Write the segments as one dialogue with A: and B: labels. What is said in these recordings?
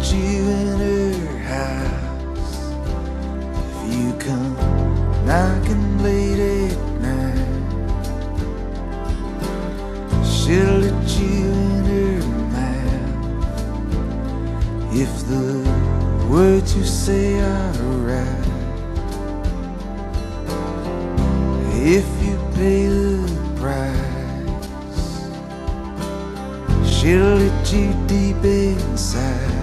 A: want you in her house. If you come knocking late at night, she'll let you in her mouth. If the words you say are right, if you pay the price. She'll let you deep inside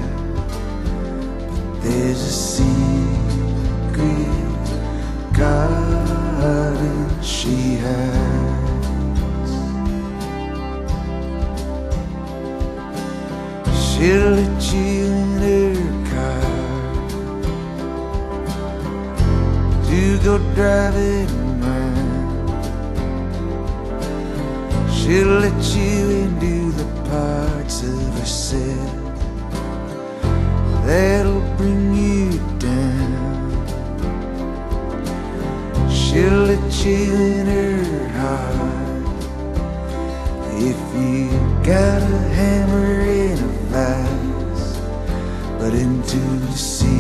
A: there's a secret garden she has. She'll let you in her car to go driving around. She'll let you into the parts of herself that'll bring you down. She'll let you in her heart if you got a hammer and a vice, but into the secret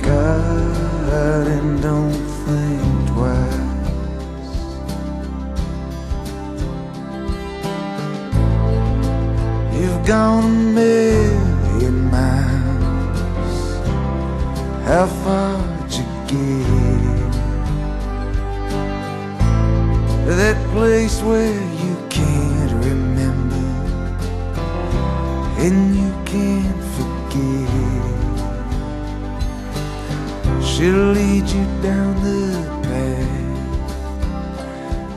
A: garden, don't think twice. You've gone a How far'd you get? To that place where you can't remember and you can't forget. She'll lead you down the path.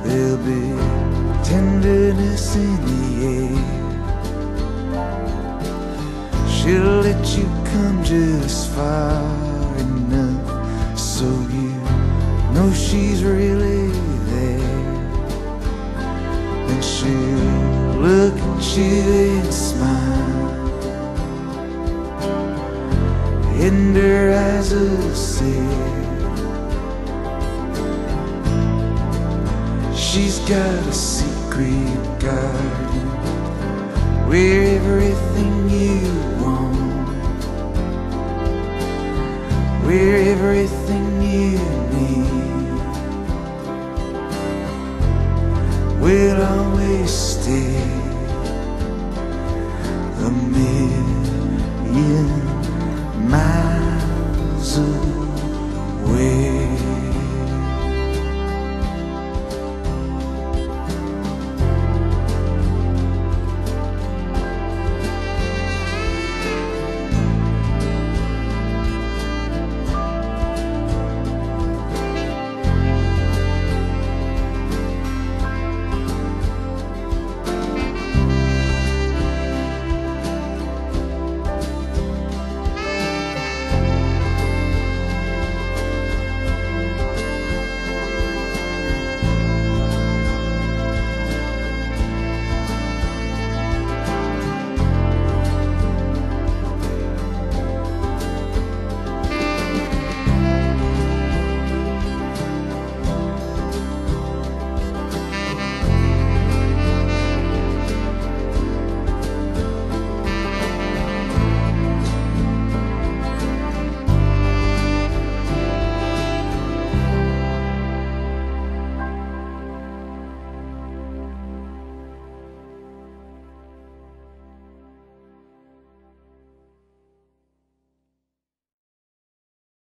A: There'll be tenderness in the air. She'll let you come just far so you know she's really there. And she'll look at you and smile. And her eyes will say, She's got a secret garden where everything you want, where everything hear me. We're all wasted A million miles away?